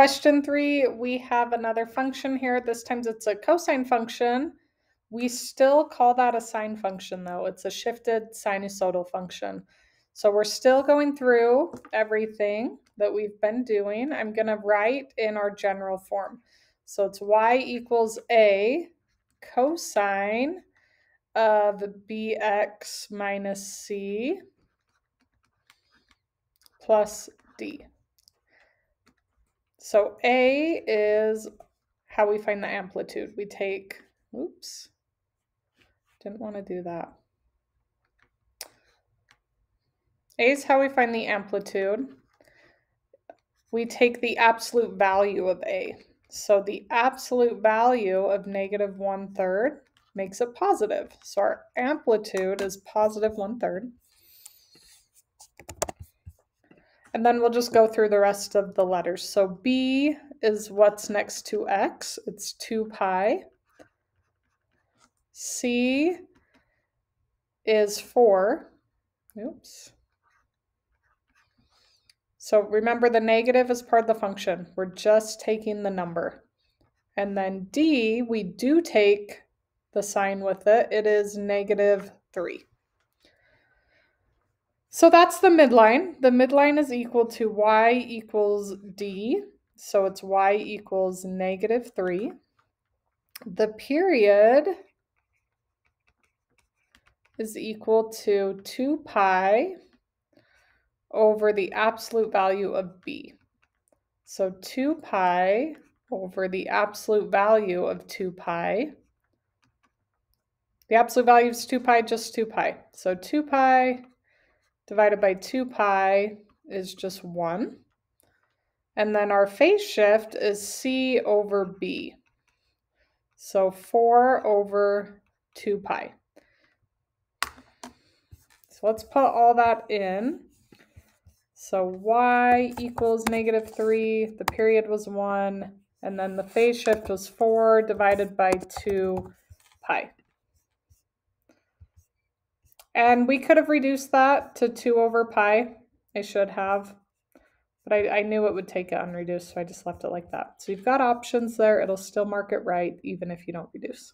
Question three, we have another function here. This time it's a cosine function. We still call that a sine function though. It's a shifted sinusoidal function. So we're still going through everything that we've been doing. I'm going to write in our general form. So it's y equals a cosine of bx minus c plus d. So a is how we find the amplitude. We take, oops, didn't want to do that. A is how we find the amplitude. We take the absolute value of A. So the absolute value of negative one third makes it positive. So our amplitude is positive one third. And then we'll just go through the rest of the letters. So B is what's next to X. It's 2 pi. C is 4. Oops. So remember the negative is part of the function. We're just taking the number. And then D, we do take the sign with it. It is negative 3. So that's the midline. The midline is equal to y equals d. So it's y equals negative 3. The period is equal to 2 pi over the absolute value of b. So 2 pi over the absolute value of 2 pi. The absolute value is 2 pi, just 2 pi. So 2 pi divided by 2 pi is just 1. And then our phase shift is c over b. So 4 over 2 pi. So let's put all that in. So y equals negative 3, the period was 1, and then the phase shift was 4 divided by 2 pi. And we could have reduced that to 2 over pi. I should have. But I, I knew it would take it unreduced, so I just left it like that. So you've got options there. It'll still mark it right, even if you don't reduce.